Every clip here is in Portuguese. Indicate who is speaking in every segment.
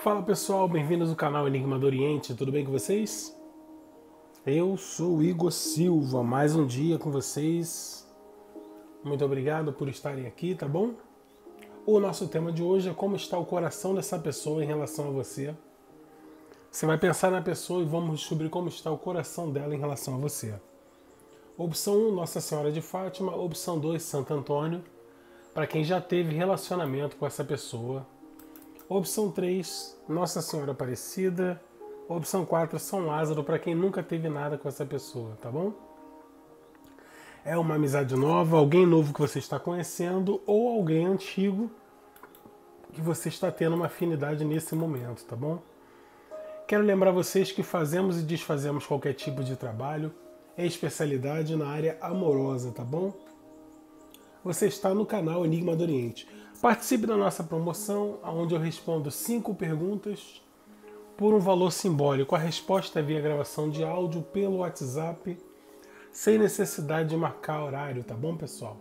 Speaker 1: Fala pessoal, bem-vindos ao canal Enigma do Oriente, tudo bem com vocês? Eu sou Igor Silva, mais um dia com vocês. Muito obrigado por estarem aqui, tá bom? O nosso tema de hoje é como está o coração dessa pessoa em relação a você. Você vai pensar na pessoa e vamos descobrir como está o coração dela em relação a você. Opção 1, Nossa Senhora de Fátima. Opção 2, Santo Antônio. Para quem já teve relacionamento com essa pessoa. Opção 3, Nossa Senhora Aparecida. Opção 4, São Lázaro, para quem nunca teve nada com essa pessoa, tá bom? É uma amizade nova, alguém novo que você está conhecendo ou alguém antigo que você está tendo uma afinidade nesse momento, tá bom? Quero lembrar vocês que fazemos e desfazemos qualquer tipo de trabalho, é especialidade na área amorosa, tá bom? Você está no canal Enigma do Oriente. Participe da nossa promoção, onde eu respondo cinco perguntas por um valor simbólico. A resposta é via gravação de áudio pelo WhatsApp, sem necessidade de marcar horário, tá bom, pessoal?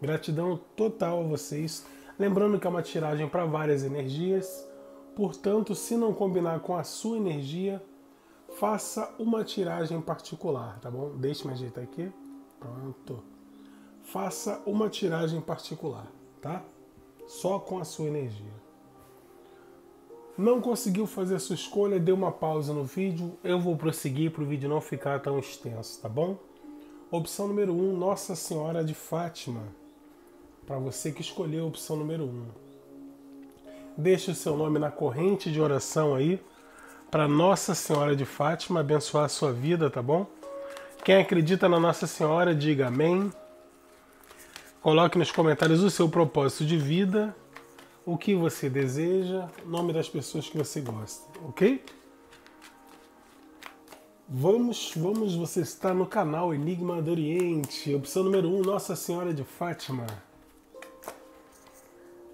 Speaker 1: Gratidão total a vocês. Lembrando que é uma tiragem para várias energias, portanto, se não combinar com a sua energia, faça uma tiragem particular, tá bom? Deixe me ajeitar aqui. Pronto. Faça uma tiragem particular, tá? Só com a sua energia. Não conseguiu fazer a sua escolha, dê uma pausa no vídeo. Eu vou prosseguir para o vídeo não ficar tão extenso, tá bom? Opção número 1, um, Nossa Senhora de Fátima. Para você que escolheu a opção número 1. Um. Deixe o seu nome na corrente de oração aí para Nossa Senhora de Fátima abençoar a sua vida, tá bom? Quem acredita na Nossa Senhora, diga amém. Coloque nos comentários o seu propósito de vida, o que você deseja, o nome das pessoas que você gosta, ok? Vamos, vamos, você está no canal Enigma do Oriente, opção número 1, um, Nossa Senhora de Fátima.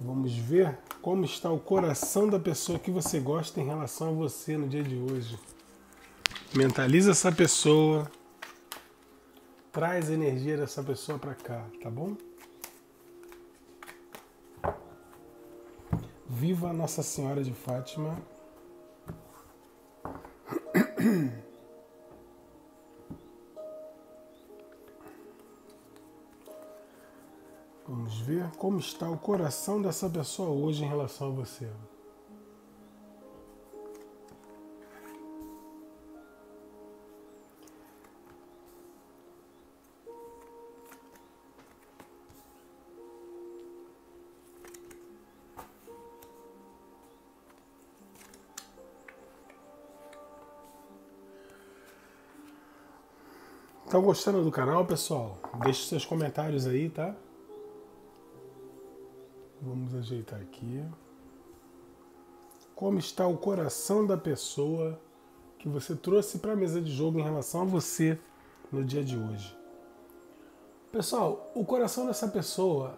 Speaker 1: Vamos ver como está o coração da pessoa que você gosta em relação a você no dia de hoje. Mentaliza essa pessoa, traz energia dessa pessoa para cá, tá bom? Viva Nossa Senhora de Fátima. Vamos ver como está o coração dessa pessoa hoje em relação a você. Estão gostando do canal, pessoal? Deixe seus comentários aí, tá? Vamos ajeitar aqui. Como está o coração da pessoa que você trouxe para a mesa de jogo em relação a você no dia de hoje? Pessoal, o coração dessa pessoa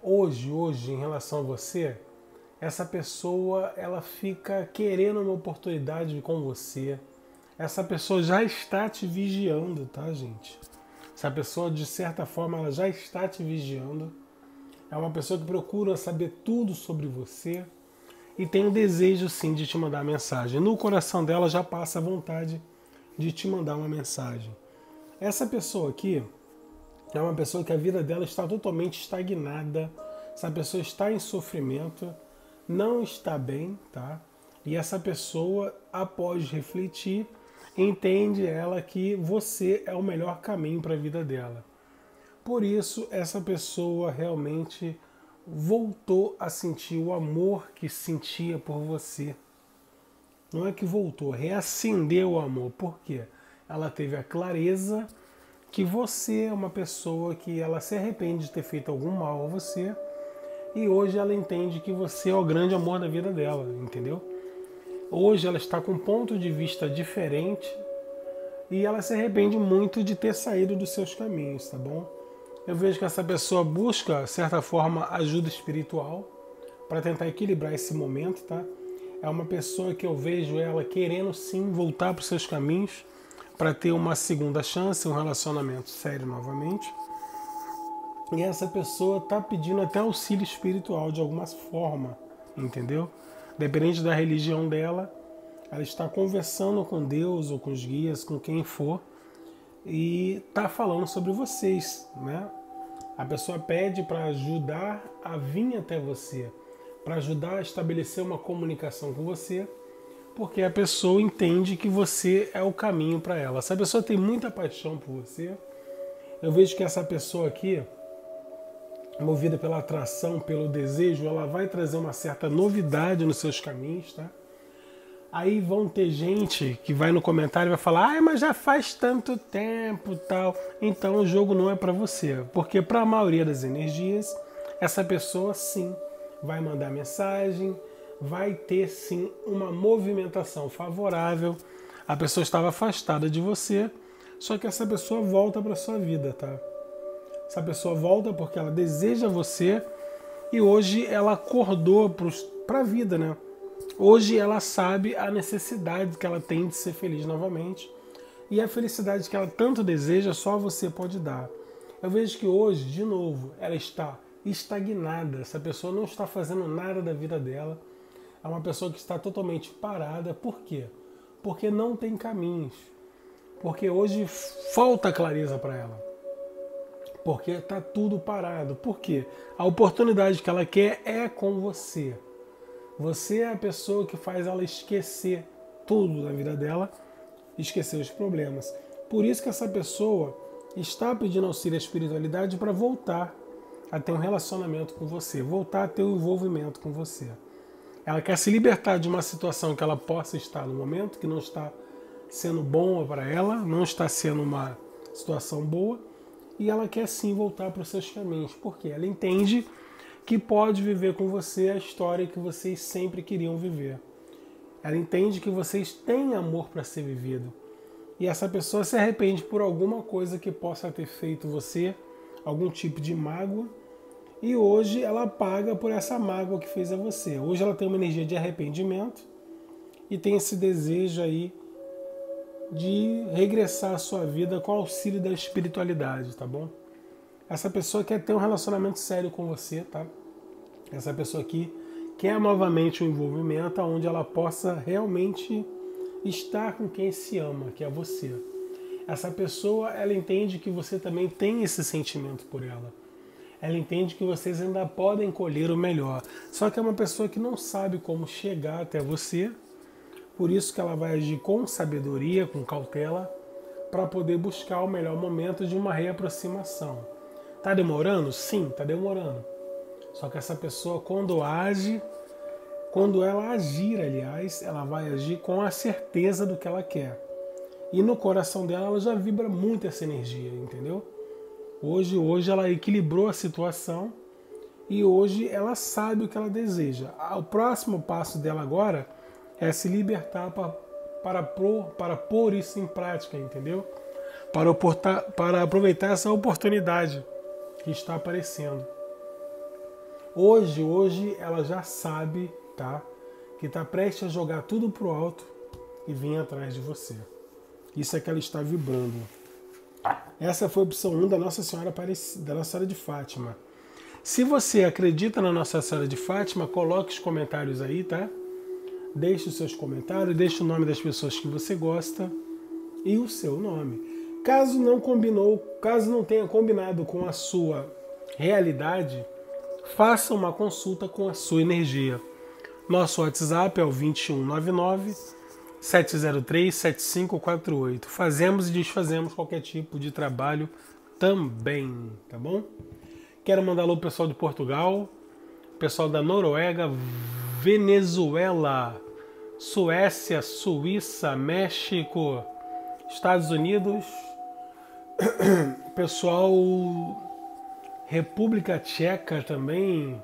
Speaker 1: hoje, hoje em relação a você, essa pessoa ela fica querendo uma oportunidade com você essa pessoa já está te vigiando, tá, gente? Essa pessoa, de certa forma, ela já está te vigiando. É uma pessoa que procura saber tudo sobre você e tem o desejo, sim, de te mandar mensagem. No coração dela já passa a vontade de te mandar uma mensagem. Essa pessoa aqui é uma pessoa que a vida dela está totalmente estagnada. Essa pessoa está em sofrimento, não está bem, tá? E essa pessoa, após refletir, entende ela que você é o melhor caminho para a vida dela. Por isso, essa pessoa realmente voltou a sentir o amor que sentia por você. Não é que voltou, reacendeu o amor. Por quê? Ela teve a clareza que você é uma pessoa que ela se arrepende de ter feito algum mal a você e hoje ela entende que você é o grande amor da vida dela, entendeu? Hoje ela está com um ponto de vista diferente e ela se arrepende muito de ter saído dos seus caminhos, tá bom? Eu vejo que essa pessoa busca, de certa forma, ajuda espiritual para tentar equilibrar esse momento, tá? É uma pessoa que eu vejo ela querendo sim voltar para os seus caminhos para ter uma segunda chance, um relacionamento sério novamente. E essa pessoa está pedindo até auxílio espiritual de alguma forma, entendeu? Dependente da religião dela, ela está conversando com Deus ou com os guias, com quem for, e está falando sobre vocês, né? A pessoa pede para ajudar a vir até você, para ajudar a estabelecer uma comunicação com você, porque a pessoa entende que você é o caminho para ela. Se a pessoa tem muita paixão por você, eu vejo que essa pessoa aqui, movida pela atração, pelo desejo, ela vai trazer uma certa novidade nos seus caminhos, tá? Aí vão ter gente que vai no comentário e vai falar: "Ah, mas já faz tanto tempo, tal". Então o jogo não é para você, porque para a maioria das energias, essa pessoa sim vai mandar mensagem, vai ter sim uma movimentação favorável. A pessoa estava afastada de você, só que essa pessoa volta para sua vida, tá? Essa pessoa volta porque ela deseja você e hoje ela acordou para a vida, né? Hoje ela sabe a necessidade que ela tem de ser feliz novamente e a felicidade que ela tanto deseja só você pode dar. Eu vejo que hoje, de novo, ela está estagnada. Essa pessoa não está fazendo nada da vida dela. É uma pessoa que está totalmente parada. Por quê? Porque não tem caminhos. Porque hoje falta clareza para ela. Porque está tudo parado. Por quê? A oportunidade que ela quer é com você. Você é a pessoa que faz ela esquecer tudo da vida dela, esquecer os problemas. Por isso que essa pessoa está pedindo auxílio à espiritualidade para voltar a ter um relacionamento com você, voltar a ter um envolvimento com você. Ela quer se libertar de uma situação que ela possa estar no momento, que não está sendo boa para ela, não está sendo uma situação boa, e ela quer sim voltar para os seus caminhos, porque ela entende que pode viver com você a história que vocês sempre queriam viver. Ela entende que vocês têm amor para ser vivido. E essa pessoa se arrepende por alguma coisa que possa ter feito você, algum tipo de mágoa, e hoje ela paga por essa mágoa que fez a você. Hoje ela tem uma energia de arrependimento e tem esse desejo aí de regressar à sua vida com auxílio da espiritualidade, tá bom? Essa pessoa quer ter um relacionamento sério com você, tá? Essa pessoa aqui quer novamente um envolvimento onde ela possa realmente estar com quem se ama, que é você. Essa pessoa, ela entende que você também tem esse sentimento por ela. Ela entende que vocês ainda podem colher o melhor. Só que é uma pessoa que não sabe como chegar até você. Por isso que ela vai agir com sabedoria, com cautela, para poder buscar o melhor momento de uma reaproximação. Tá demorando? Sim, tá demorando. Só que essa pessoa, quando age, quando ela agir, aliás, ela vai agir com a certeza do que ela quer. E no coração dela, ela já vibra muito essa energia, entendeu? Hoje, hoje ela equilibrou a situação e hoje ela sabe o que ela deseja. O próximo passo dela agora é se libertar para, para, para pôr isso em prática, entendeu? Para, para aproveitar essa oportunidade que está aparecendo. Hoje, hoje ela já sabe, tá? Que está prestes a jogar tudo pro alto e vir atrás de você. Isso é que ela está vibrando. Essa foi a opção 1 da Nossa Senhora da Nossa Senhora de Fátima. Se você acredita na Nossa Senhora de Fátima, coloque os comentários aí, tá? Deixe os seus comentários, deixe o nome das pessoas que você gosta e o seu nome. Caso não combinou, caso não tenha combinado com a sua realidade, faça uma consulta com a sua energia. Nosso WhatsApp é o 2199 703 7548. Fazemos e desfazemos qualquer tipo de trabalho também, tá bom? Quero mandar alô pessoal de Portugal, pessoal da Noruega, Venezuela, Suécia, Suíça, México, Estados Unidos, pessoal República Tcheca também,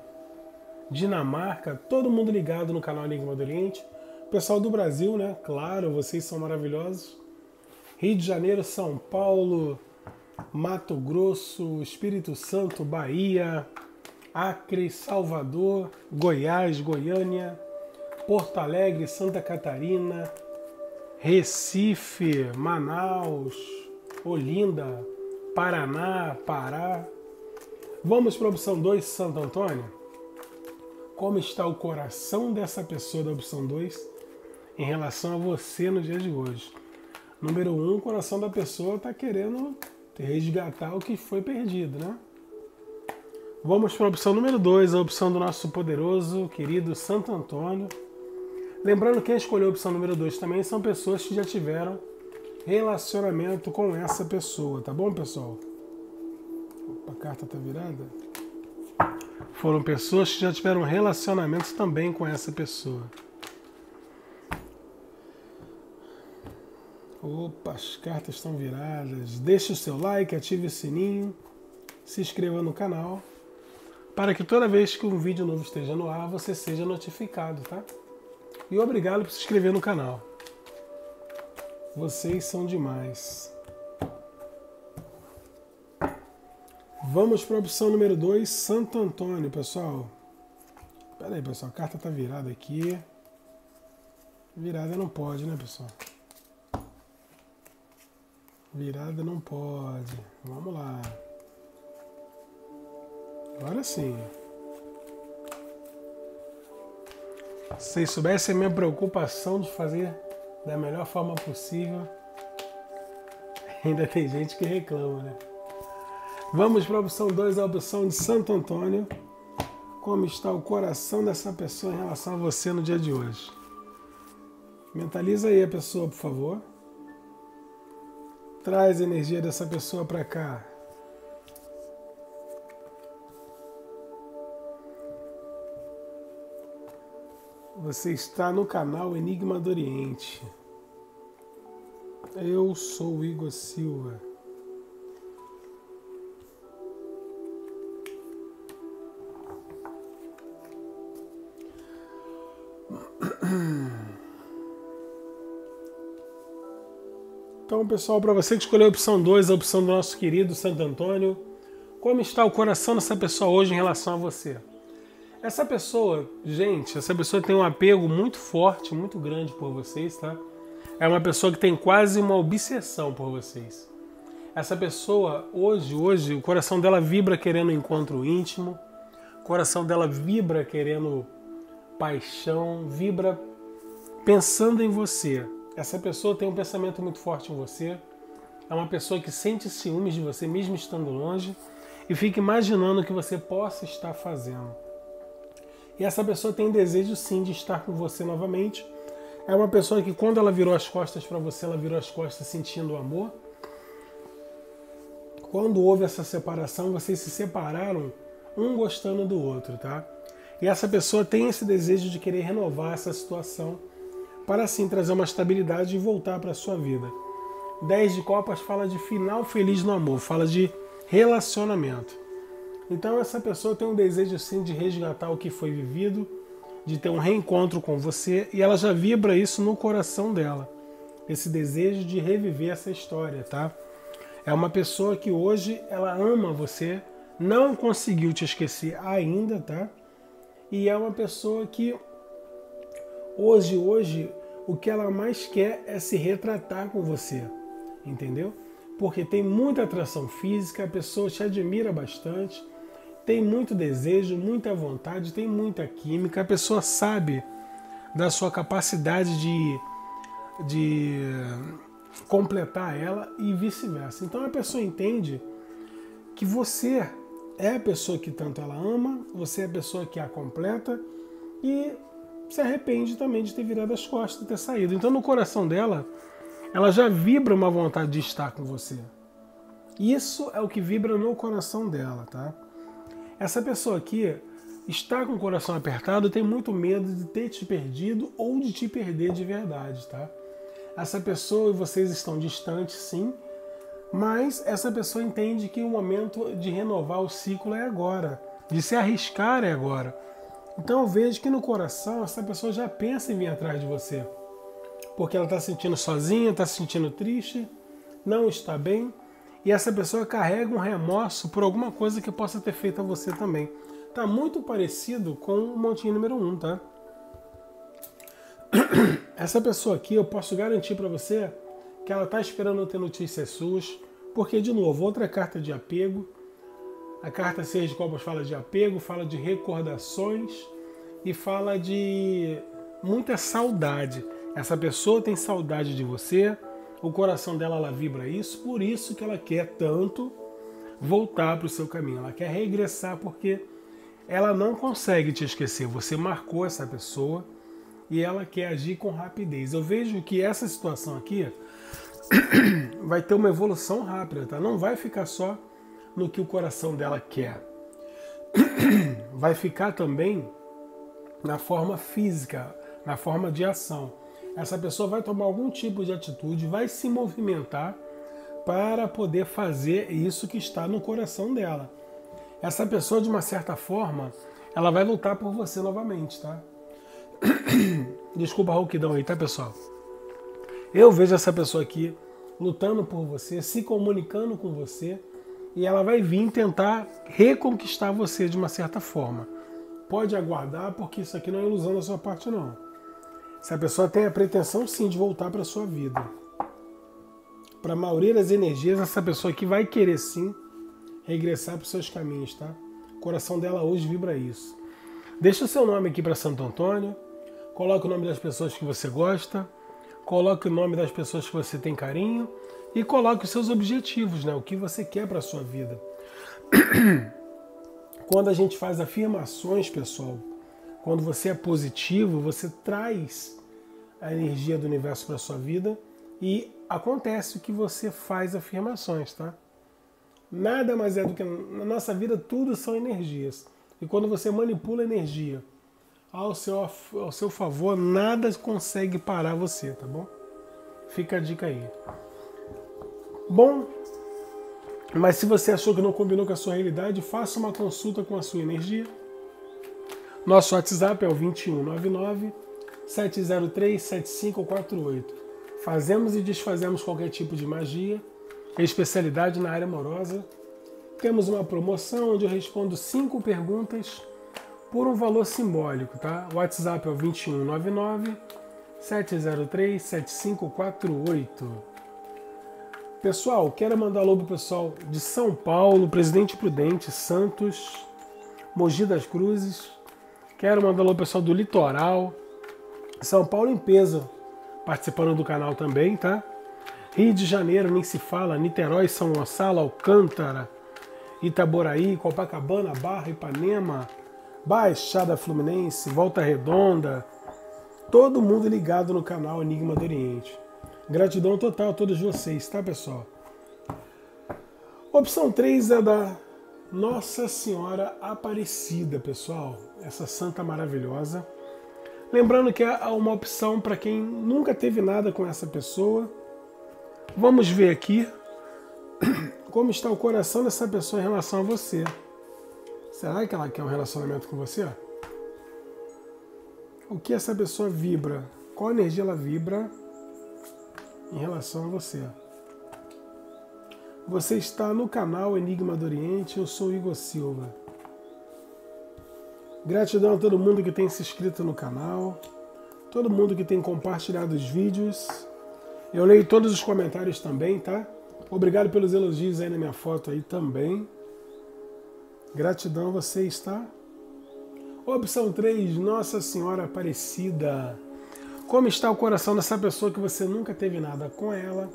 Speaker 1: Dinamarca, todo mundo ligado no canal Enigma do Oriente. Pessoal do Brasil, né? Claro, vocês são maravilhosos. Rio de Janeiro, São Paulo, Mato Grosso, Espírito Santo, Bahia, Acre, Salvador, Goiás, Goiânia, Porto Alegre, Santa Catarina, Recife, Manaus, Olinda, Paraná, Pará. Vamos para a opção 2, Santo Antônio? como está o coração dessa pessoa da opção 2 em relação a você no dia de hoje. Número 1, um, o coração da pessoa está querendo resgatar o que foi perdido, né? Vamos para a opção número 2, a opção do nosso poderoso, querido Santo Antônio. Lembrando que quem escolheu a opção número 2 também são pessoas que já tiveram relacionamento com essa pessoa, tá bom, pessoal? Opa, a carta tá virada. Foram pessoas que já tiveram relacionamentos também com essa pessoa. Opa, as cartas estão viradas. Deixe o seu like, ative o sininho, se inscreva no canal, para que toda vez que um vídeo novo esteja no ar, você seja notificado, tá? E obrigado por se inscrever no canal. Vocês são demais. Vamos para a opção número 2, Santo Antônio, pessoal. Pera aí, pessoal, a carta tá virada aqui. Virada não pode, né, pessoal? Virada não pode. Vamos lá. Agora sim. Vocês soubessem a minha preocupação de fazer da melhor forma possível, ainda tem gente que reclama, né? Vamos para a opção 2, a opção de Santo Antônio. Como está o coração dessa pessoa em relação a você no dia de hoje? Mentaliza aí a pessoa, por favor. Traz a energia dessa pessoa para cá. Você está no canal Enigma do Oriente. Eu sou Igor Silva. Então, pessoal, para você que escolheu a opção 2, a opção do nosso querido Santo Antônio, como está o coração dessa pessoa hoje em relação a você? Essa pessoa, gente, essa pessoa tem um apego muito forte, muito grande por vocês, tá? É uma pessoa que tem quase uma obsessão por vocês. Essa pessoa, hoje, hoje, o coração dela vibra querendo encontro íntimo, o coração dela vibra querendo paixão, vibra pensando em você. Essa pessoa tem um pensamento muito forte em você, é uma pessoa que sente ciúmes de você mesmo estando longe e fica imaginando o que você possa estar fazendo. E essa pessoa tem desejo sim de estar com você novamente. É uma pessoa que quando ela virou as costas para você, ela virou as costas sentindo o amor. Quando houve essa separação, vocês se separaram um gostando do outro, tá? E essa pessoa tem esse desejo de querer renovar essa situação para assim trazer uma estabilidade e voltar para sua vida. 10 de copas fala de final feliz no amor, fala de relacionamento. Então essa pessoa tem um desejo sim de resgatar o que foi vivido, de ter um reencontro com você e ela já vibra isso no coração dela. Esse desejo de reviver essa história, tá? É uma pessoa que hoje ela ama você, não conseguiu te esquecer ainda, tá? E é uma pessoa que hoje, hoje, o que ela mais quer é se retratar com você, entendeu? Porque tem muita atração física, a pessoa te admira bastante, tem muito desejo, muita vontade, tem muita química, a pessoa sabe da sua capacidade de, de completar ela e vice-versa. Então a pessoa entende que você é a pessoa que tanto ela ama, você é a pessoa que a completa e se arrepende também de ter virado as costas e ter saído. Então no coração dela, ela já vibra uma vontade de estar com você. Isso é o que vibra no coração dela, tá? Essa pessoa aqui está com o coração apertado, tem muito medo de ter te perdido ou de te perder de verdade, tá? Essa pessoa e vocês estão distantes, sim, mas essa pessoa entende que o momento de renovar o ciclo é agora, de se arriscar é agora. Então eu vejo que no coração essa pessoa já pensa em vir atrás de você, porque ela está se sentindo sozinha, está se sentindo triste, não está bem e essa pessoa carrega um remorso por alguma coisa que possa ter feito a você também. Tá muito parecido com o montinho número 1, um, tá? Essa pessoa aqui, eu posso garantir para você que ela tá esperando ter notícias suas, porque, de novo, outra carta de apego. A carta 6 de Copas fala de apego, fala de recordações, e fala de muita saudade. Essa pessoa tem saudade de você, o coração dela ela vibra isso, por isso que ela quer tanto voltar para o seu caminho. Ela quer regressar porque ela não consegue te esquecer. Você marcou essa pessoa e ela quer agir com rapidez. Eu vejo que essa situação aqui vai ter uma evolução rápida, tá? Não vai ficar só no que o coração dela quer. Vai ficar também na forma física, na forma de ação. Essa pessoa vai tomar algum tipo de atitude, vai se movimentar para poder fazer isso que está no coração dela. Essa pessoa, de uma certa forma, ela vai lutar por você novamente, tá? Desculpa a rouquidão aí, tá, pessoal? Eu vejo essa pessoa aqui lutando por você, se comunicando com você, e ela vai vir tentar reconquistar você de uma certa forma. Pode aguardar, porque isso aqui não é ilusão da sua parte, não. Se a pessoa tem a pretensão, sim, de voltar para sua vida. Para a maioria das energias, essa pessoa aqui vai querer, sim, regressar para os seus caminhos, tá? O coração dela hoje vibra isso. Deixa o seu nome aqui para Santo Antônio, coloque o nome das pessoas que você gosta, coloque o nome das pessoas que você tem carinho e coloque os seus objetivos, né? O que você quer para a sua vida. Quando a gente faz afirmações, pessoal, quando você é positivo, você traz a energia do universo para sua vida e acontece que você faz afirmações, tá? Nada mais é do que na nossa vida tudo são energias. E quando você manipula energia ao seu, ao seu favor, nada consegue parar você, tá bom? Fica a dica aí. Bom, mas se você achou que não combinou com a sua realidade, faça uma consulta com a sua energia. Nosso WhatsApp é o 2199 703 7548. Fazemos e desfazemos qualquer tipo de magia, especialidade na área amorosa. Temos uma promoção onde eu respondo cinco perguntas por um valor simbólico, tá? O WhatsApp é o 2199 703 7548. Pessoal, quero mandar alô pro pessoal de São Paulo, Presidente Prudente, Santos, Mogi das Cruzes. Quero mandar alô pessoal do Litoral, São Paulo em peso, participando do canal também, tá? Rio de Janeiro, nem se fala, Niterói, São Gonçalo, Alcântara, Itaboraí, Copacabana, Barra, Ipanema, Baixada Fluminense, Volta Redonda, todo mundo ligado no canal Enigma do Oriente. Gratidão total a todos vocês, tá, pessoal? Opção 3 é da Nossa Senhora Aparecida, pessoal. Essa santa maravilhosa. Lembrando que é uma opção para quem nunca teve nada com essa pessoa. Vamos ver aqui como está o coração dessa pessoa em relação a você. Será que ela quer um relacionamento com você? O que essa pessoa vibra? Qual energia ela vibra? em relação a você. Você está no canal Enigma do Oriente, eu sou Igor Silva. Gratidão a todo mundo que tem se inscrito no canal, todo mundo que tem compartilhado os vídeos. Eu leio todos os comentários também, tá? Obrigado pelos elogios aí na minha foto aí também. Gratidão a vocês, tá? Opção 3, Nossa Senhora Aparecida. Como está o coração dessa pessoa que você nunca teve nada com ela?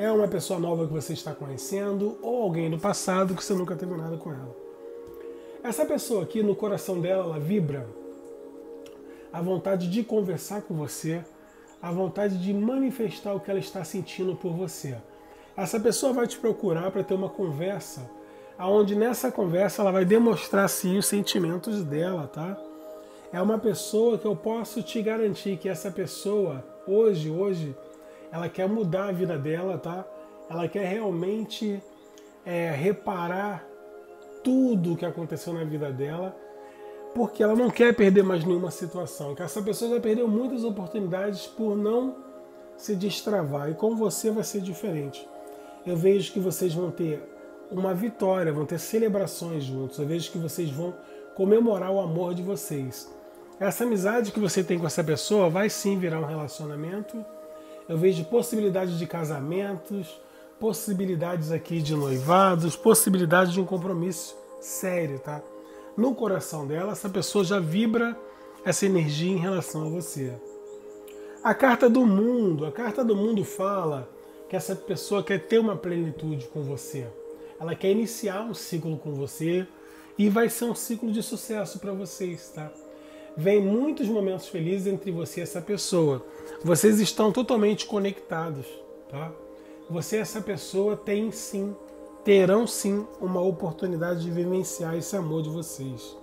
Speaker 1: É uma pessoa nova que você está conhecendo ou alguém do passado que você nunca teve nada com ela? Essa pessoa aqui, no coração dela, ela vibra a vontade de conversar com você, a vontade de manifestar o que ela está sentindo por você. Essa pessoa vai te procurar para ter uma conversa, aonde nessa conversa ela vai demonstrar sim os sentimentos dela, tá? é uma pessoa que eu posso te garantir que essa pessoa, hoje, hoje, ela quer mudar a vida dela, tá? Ela quer realmente é, reparar tudo o que aconteceu na vida dela, porque ela não quer perder mais nenhuma situação. Que essa pessoa já perdeu muitas oportunidades por não se destravar. E com você vai ser diferente. Eu vejo que vocês vão ter uma vitória, vão ter celebrações juntos. Eu vejo que vocês vão comemorar o amor de vocês. Essa amizade que você tem com essa pessoa vai sim virar um relacionamento. Eu vejo possibilidades de casamentos, possibilidades aqui de noivados, possibilidades de um compromisso sério, tá? No coração dela, essa pessoa já vibra essa energia em relação a você. A carta do mundo, a carta do mundo fala que essa pessoa quer ter uma plenitude com você. Ela quer iniciar um ciclo com você e vai ser um ciclo de sucesso para vocês, tá? Vem muitos momentos felizes entre você e essa pessoa. Vocês estão totalmente conectados, tá? Você e essa pessoa tem sim, terão sim uma oportunidade de vivenciar esse amor de vocês.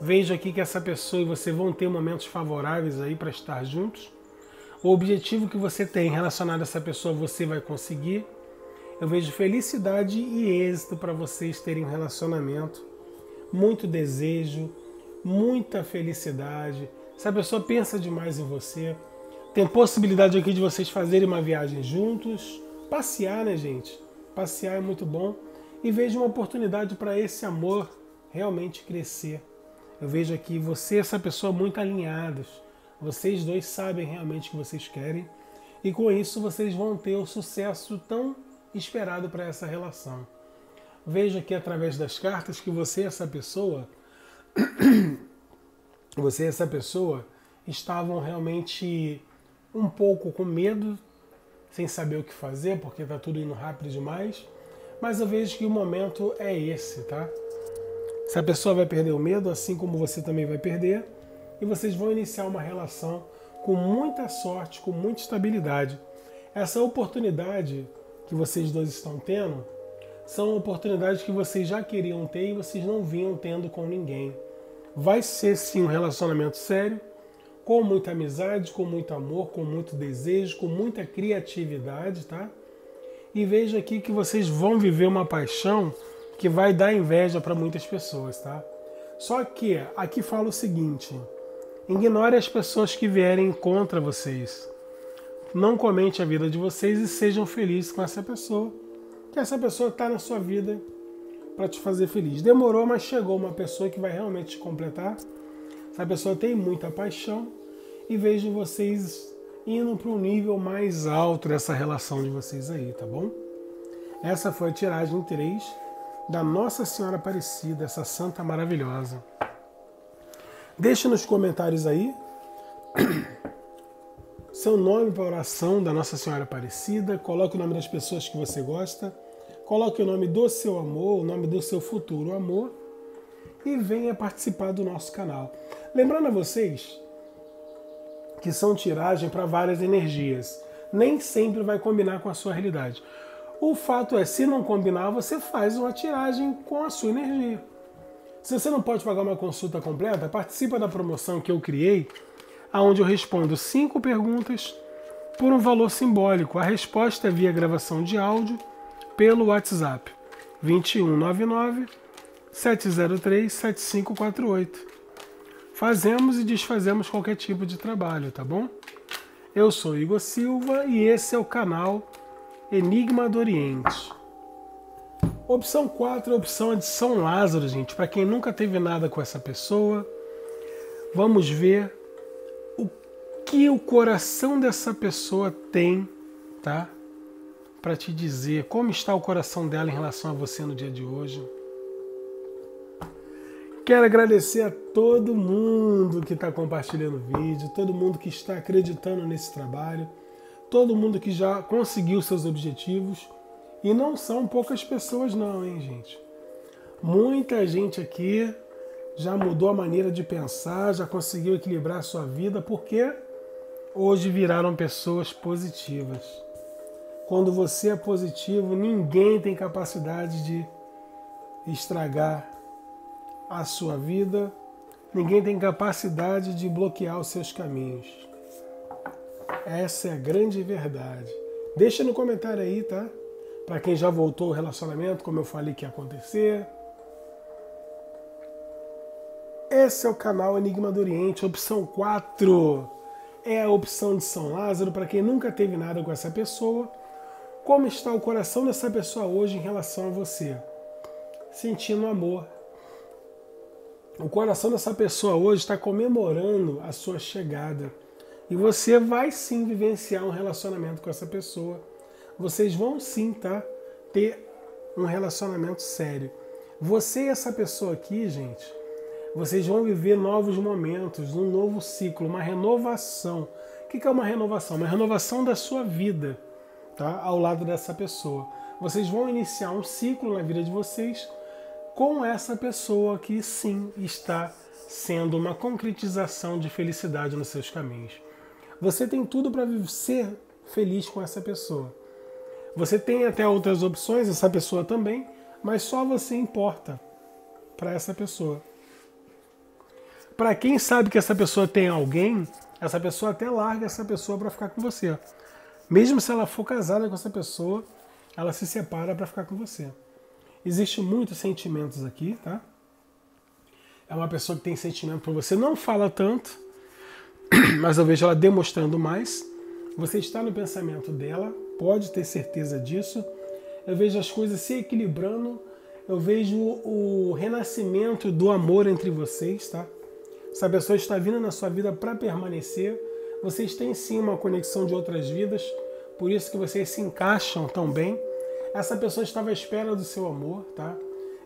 Speaker 1: Vejo aqui que essa pessoa e você vão ter momentos favoráveis aí para estar juntos. O objetivo que você tem relacionado a essa pessoa você vai conseguir. Eu vejo felicidade e êxito para vocês terem um relacionamento. Muito desejo, muita felicidade. Essa pessoa pensa demais em você. Tem possibilidade aqui de vocês fazerem uma viagem juntos. Passear, né, gente? Passear é muito bom. E vejo uma oportunidade para esse amor realmente crescer. Eu vejo aqui você e essa pessoa muito alinhados. Vocês dois sabem realmente o que vocês querem. E com isso vocês vão ter o sucesso tão esperado para essa relação. Vejo aqui através das cartas que você e essa pessoa você e essa pessoa estavam realmente um pouco com medo, sem saber o que fazer, porque está tudo indo rápido demais. Mas eu vejo que o momento é esse, tá? Se a pessoa vai perder o medo, assim como você também vai perder, e vocês vão iniciar uma relação com muita sorte, com muita estabilidade. Essa oportunidade que vocês dois estão tendo são oportunidades que vocês já queriam ter e vocês não vinham tendo com ninguém. Vai ser sim um relacionamento sério, com muita amizade, com muito amor, com muito desejo, com muita criatividade, tá? E veja aqui que vocês vão viver uma paixão que vai dar inveja para muitas pessoas, tá? Só que aqui fala o seguinte: ignore as pessoas que vierem contra vocês. Não comente a vida de vocês e sejam felizes com essa pessoa, que essa pessoa está na sua vida para te fazer feliz. Demorou, mas chegou uma pessoa que vai realmente te completar. Essa pessoa tem muita paixão e vejo vocês indo para um nível mais alto dessa relação de vocês aí, tá bom? Essa foi a tiragem 3 da Nossa Senhora Aparecida, essa santa maravilhosa. Deixe nos comentários aí seu nome para oração da Nossa Senhora Aparecida, coloque o nome das pessoas que você gosta, coloque o nome do seu amor, o nome do seu futuro amor e venha participar do nosso canal. Lembrando a vocês que são tiragem para várias energias, nem sempre vai combinar com a sua realidade. O fato é, se não combinar, você faz uma tiragem com a sua energia. Se você não pode pagar uma consulta completa, participa da promoção que eu criei, onde eu respondo cinco perguntas por um valor simbólico. A resposta é via gravação de áudio pelo WhatsApp 2199 703 7548. Fazemos e desfazemos qualquer tipo de trabalho, tá bom? Eu sou Igor Silva e esse é o canal Enigma do Oriente. Opção 4 é a opção de São Lázaro, gente. Para quem nunca teve nada com essa pessoa, vamos ver o que o coração dessa pessoa tem, tá? Para te dizer como está o coração dela em relação a você no dia de hoje. Quero agradecer a todo mundo que está compartilhando o vídeo, todo mundo que está acreditando nesse trabalho todo mundo que já conseguiu seus objetivos. E não são poucas pessoas, não, hein, gente? Muita gente aqui já mudou a maneira de pensar, já conseguiu equilibrar a sua vida, porque hoje viraram pessoas positivas. Quando você é positivo, ninguém tem capacidade de estragar a sua vida, ninguém tem capacidade de bloquear os seus caminhos. Essa é a grande verdade. Deixa no comentário aí, tá? Para quem já voltou ao relacionamento, como eu falei que ia acontecer. Esse é o canal Enigma do Oriente, opção 4. É a opção de São Lázaro para quem nunca teve nada com essa pessoa. Como está o coração dessa pessoa hoje em relação a você? Sentindo amor. O coração dessa pessoa hoje está comemorando a sua chegada e você vai sim vivenciar um relacionamento com essa pessoa. Vocês vão sim, tá? Ter um relacionamento sério. Você e essa pessoa aqui, gente, Vocês vão viver novos momentos, um novo ciclo, uma renovação. O que é uma renovação? Uma renovação da sua vida, tá? Ao lado dessa pessoa. Vocês vão iniciar um ciclo na vida de vocês com essa pessoa que sim está sendo uma concretização de felicidade nos seus caminhos. Você tem tudo para ser feliz com essa pessoa. Você tem até outras opções, essa pessoa também, mas só você importa para essa pessoa. Para quem sabe que essa pessoa tem alguém, essa pessoa até larga essa pessoa para ficar com você. Mesmo se ela for casada com essa pessoa, ela se separa para ficar com você. Existem muitos sentimentos aqui, tá? É uma pessoa que tem sentimento por você, não fala tanto, mas eu vejo ela demonstrando mais. Você está no pensamento dela, pode ter certeza disso. Eu vejo as coisas se equilibrando, eu vejo o renascimento do amor entre vocês, tá? Essa pessoa está vindo na sua vida para permanecer. Vocês têm sim uma conexão de outras vidas, por isso que vocês se encaixam tão bem. Essa pessoa estava à espera do seu amor, tá?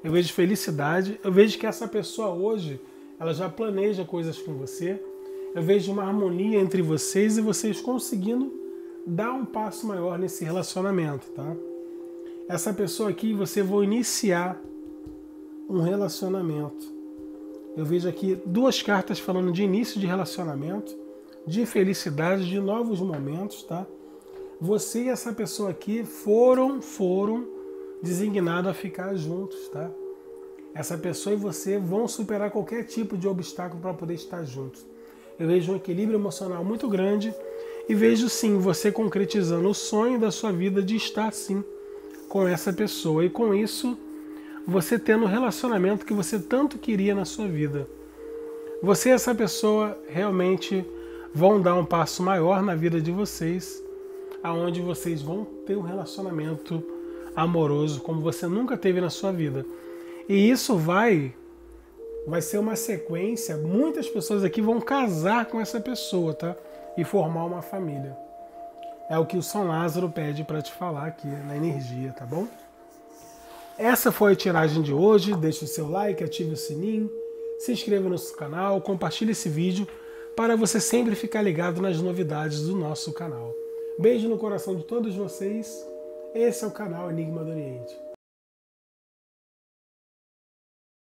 Speaker 1: Eu vejo felicidade. Eu vejo que essa pessoa hoje, ela já planeja coisas com você. Eu vejo uma harmonia entre vocês e vocês conseguindo dar um passo maior nesse relacionamento, tá? Essa pessoa aqui, você vai iniciar um relacionamento eu vejo aqui duas cartas falando de início de relacionamento, de felicidade, de novos momentos, tá? Você e essa pessoa aqui foram, foram designados a ficar juntos, tá? Essa pessoa e você vão superar qualquer tipo de obstáculo para poder estar juntos. Eu vejo um equilíbrio emocional muito grande e vejo sim você concretizando o sonho da sua vida de estar sim com essa pessoa e com isso você tendo o relacionamento que você tanto queria na sua vida. Você e essa pessoa realmente vão dar um passo maior na vida de vocês, aonde vocês vão ter um relacionamento amoroso como você nunca teve na sua vida. E isso vai vai ser uma sequência, muitas pessoas aqui vão casar com essa pessoa, tá? E formar uma família. É o que o São Lázaro pede para te falar aqui na energia, tá bom? Essa foi a tiragem de hoje. Deixe o seu like, ative o sininho, se inscreva no nosso canal, compartilhe esse vídeo para você sempre ficar ligado nas novidades do nosso canal. Beijo no coração de todos vocês. Esse é o canal Enigma do Oriente.